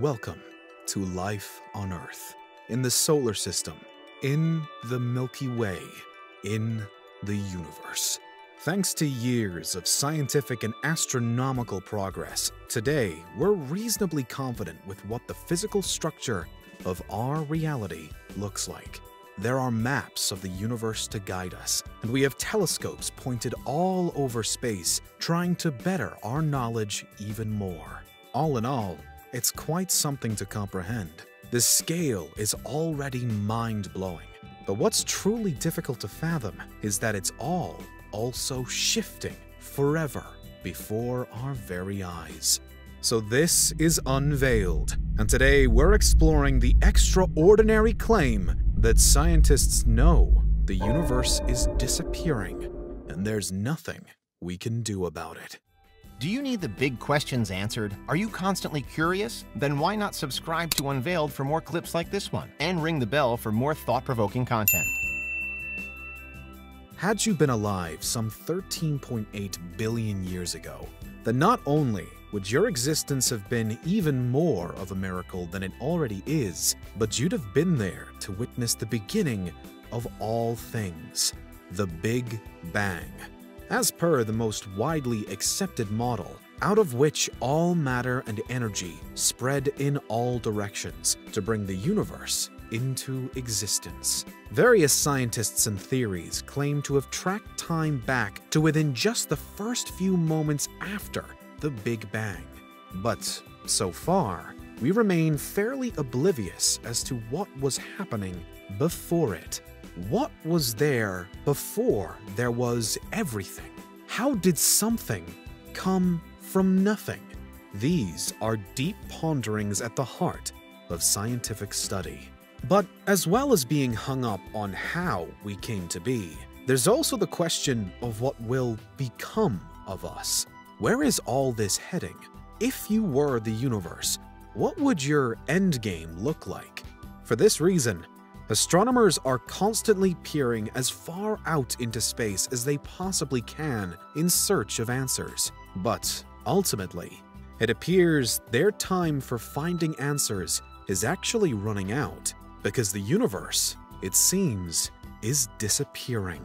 Welcome to life on Earth, in the solar system, in the Milky Way, in the universe. Thanks to years of scientific and astronomical progress, today we're reasonably confident with what the physical structure of our reality looks like. There are maps of the universe to guide us, and we have telescopes pointed all over space trying to better our knowledge even more. All in all, it's quite something to comprehend. The scale is already mind blowing. But what's truly difficult to fathom is that it's all also shifting forever before our very eyes. So, this is Unveiled, and today we're exploring the extraordinary claim that scientists know the universe is disappearing, and there's nothing we can do about it. Do you need the big questions answered? Are you constantly curious? Then why not subscribe to Unveiled for more clips like this one and ring the bell for more thought provoking content? Had you been alive some 13.8 billion years ago, then not only would your existence have been even more of a miracle than it already is, but you'd have been there to witness the beginning of all things the Big Bang as per the most widely accepted model, out of which all matter and energy spread in all directions to bring the universe into existence. Various scientists and theories claim to have tracked time back to within just the first few moments after the Big Bang. But so far, we remain fairly oblivious as to what was happening before it. What was there before there was everything? How did something come from nothing? These are deep ponderings at the heart of scientific study. But as well as being hung up on how we came to be, there's also the question of what will become of us. Where is all this heading? If you were the universe, what would your endgame look like? For this reason, Astronomers are constantly peering as far out into space as they possibly can in search of answers. But ultimately, it appears their time for finding answers is actually running out because the universe, it seems, is disappearing.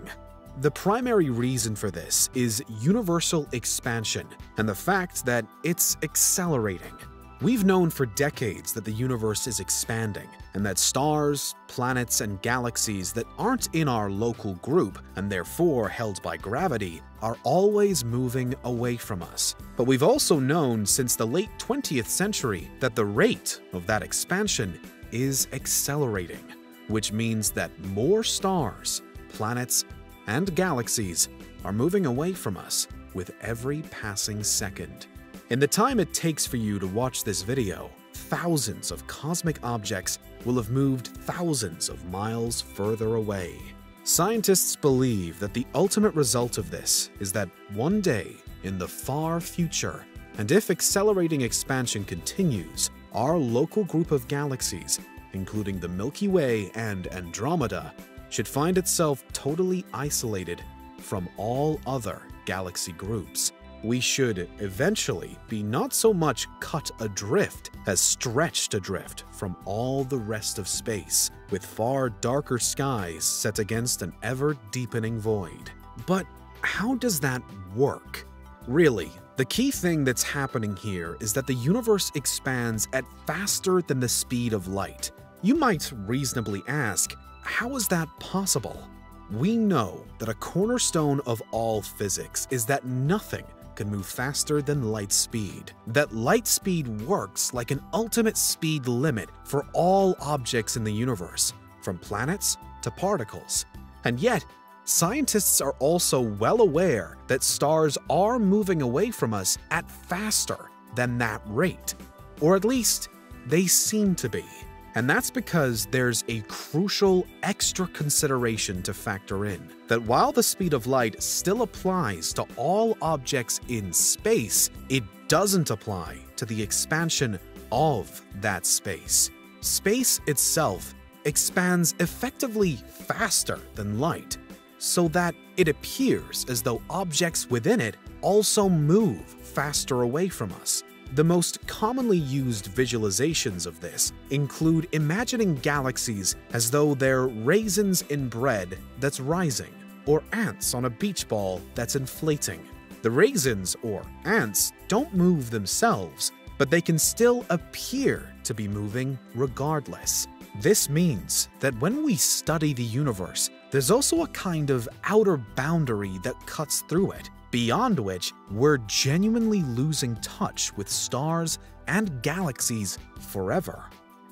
The primary reason for this is universal expansion and the fact that it's accelerating. We've known for decades that the universe is expanding, and that stars, planets, and galaxies that aren't in our local group and therefore held by gravity are always moving away from us. But we've also known since the late 20th century that the rate of that expansion is accelerating, which means that more stars, planets, and galaxies are moving away from us with every passing second. In the time it takes for you to watch this video, thousands of cosmic objects will have moved thousands of miles further away. Scientists believe that the ultimate result of this is that one day, in the far future, and if accelerating expansion continues, our local group of galaxies, including the Milky Way and Andromeda, should find itself totally isolated from all other galaxy groups we should eventually be not so much cut adrift as stretched adrift from all the rest of space, with far darker skies set against an ever deepening void. But how does that work? Really, the key thing that's happening here is that the universe expands at faster than the speed of light. You might reasonably ask, how is that possible? We know that a cornerstone of all physics is that nothing can move faster than light speed. That light speed works like an ultimate speed limit for all objects in the universe, from planets to particles. And yet, scientists are also well aware that stars are moving away from us at faster than that rate. Or at least, they seem to be. And that's because there's a crucial extra consideration to factor in that while the speed of light still applies to all objects in space, it doesn't apply to the expansion of that space. Space itself expands effectively faster than light, so that it appears as though objects within it also move faster away from us. The most commonly used visualizations of this include imagining galaxies as though they're raisins in bread that's rising, or ants on a beach ball that's inflating. The raisins, or ants, don't move themselves, but they can still appear to be moving regardless. This means that when we study the universe, there's also a kind of outer boundary that cuts through it, beyond which we're genuinely losing touch with stars and galaxies forever.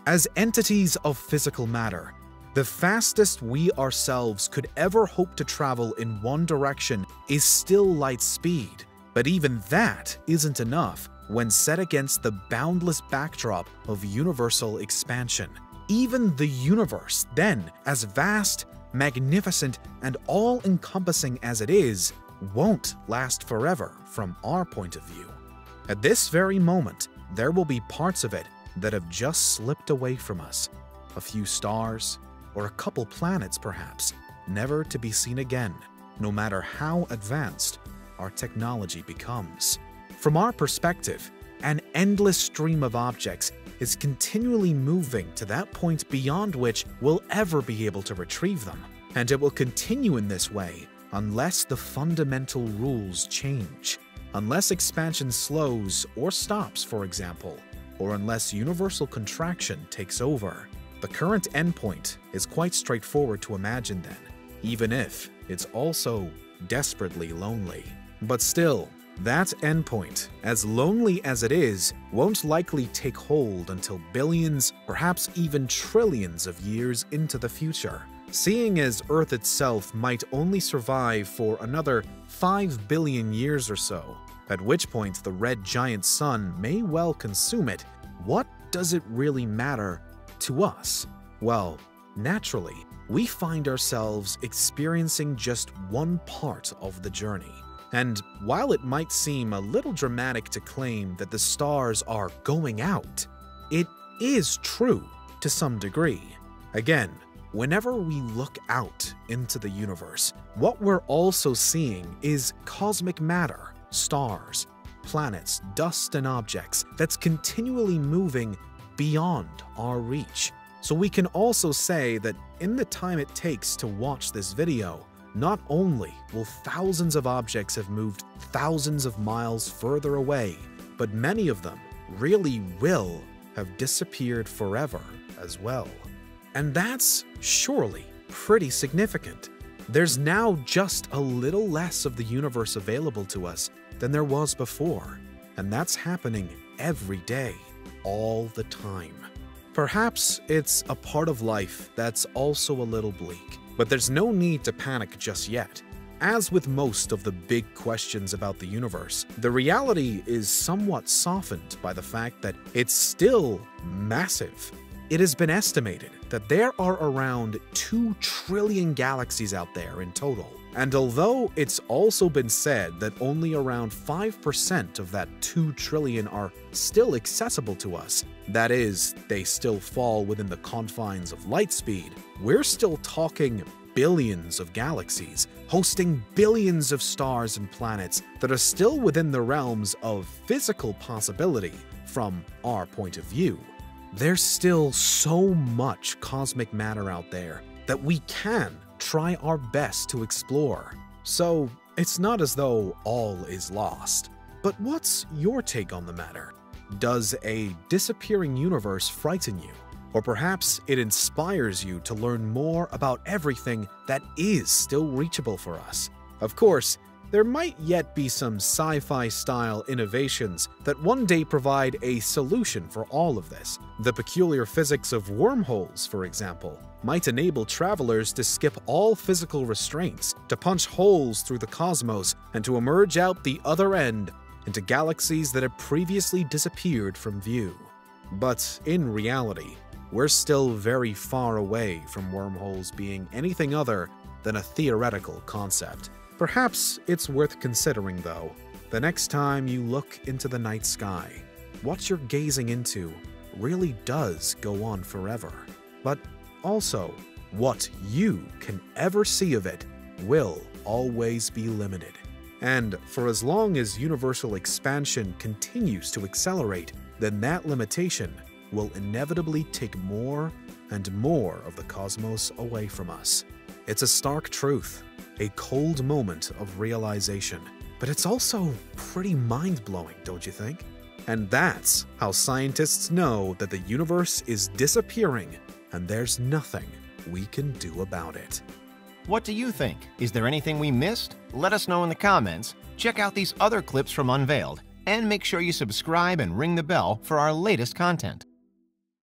As entities of physical matter, the fastest we ourselves could ever hope to travel in one direction is still light speed, but even that isn't enough when set against the boundless backdrop of universal expansion. Even the universe, then, as vast, magnificent, and all encompassing as it is, won't last forever from our point of view. At this very moment, there will be parts of it that have just slipped away from us. A few stars, or a couple planets perhaps, never to be seen again, no matter how advanced our technology becomes. From our perspective, an endless stream of objects is continually moving to that point beyond which we'll ever be able to retrieve them. And it will continue in this way unless the fundamental rules change. Unless expansion slows or stops, for example, or unless universal contraction takes over. The current endpoint is quite straightforward to imagine then, even if it's also desperately lonely. But still, that endpoint, as lonely as it is, won't likely take hold until billions, perhaps even trillions of years into the future. Seeing as Earth itself might only survive for another 5 billion years or so, at which point the red giant sun may well consume it, what does it really matter to us? Well, naturally, we find ourselves experiencing just one part of the journey. And while it might seem a little dramatic to claim that the stars are going out, it is true to some degree. Again, whenever we look out into the universe, what we're also seeing is cosmic matter, stars, planets, dust, and objects that's continually moving beyond our reach. So we can also say that in the time it takes to watch this video, not only will thousands of objects have moved thousands of miles further away, but many of them really will have disappeared forever as well. And that's surely pretty significant. There's now just a little less of the universe available to us than there was before, and that's happening every day, all the time. Perhaps it's a part of life that's also a little bleak. But there's no need to panic just yet. As with most of the big questions about the universe, the reality is somewhat softened by the fact that it's still massive. It has been estimated that there are around 2 trillion galaxies out there in total. And although it's also been said that only around 5% of that 2 trillion are still accessible to us, that is, they still fall within the confines of light speed, we're still talking billions of galaxies, hosting billions of stars and planets that are still within the realms of physical possibility from our point of view. There's still so much cosmic matter out there that we can try our best to explore. So, it's not as though all is lost. But what's your take on the matter? Does a disappearing universe frighten you? Or perhaps it inspires you to learn more about everything that is still reachable for us? Of course, there might yet be some sci fi style innovations that one day provide a solution for all of this. The peculiar physics of wormholes, for example, might enable travelers to skip all physical restraints, to punch holes through the cosmos, and to emerge out the other end into galaxies that had previously disappeared from view. But in reality, we're still very far away from wormholes being anything other than a theoretical concept. Perhaps it's worth considering, though, the next time you look into the night sky, what you're gazing into really does go on forever. But also, what you can ever see of it will always be limited. And for as long as universal expansion continues to accelerate, then that limitation will inevitably take more and more of the cosmos away from us. It's a stark truth, a cold moment of realization, but it's also pretty mind blowing, don't you think? And that's how scientists know that the universe is disappearing and there's nothing we can do about it. What do you think? Is there anything we missed? Let us know in the comments. Check out these other clips from Unveiled, and make sure you subscribe and ring the bell for our latest content.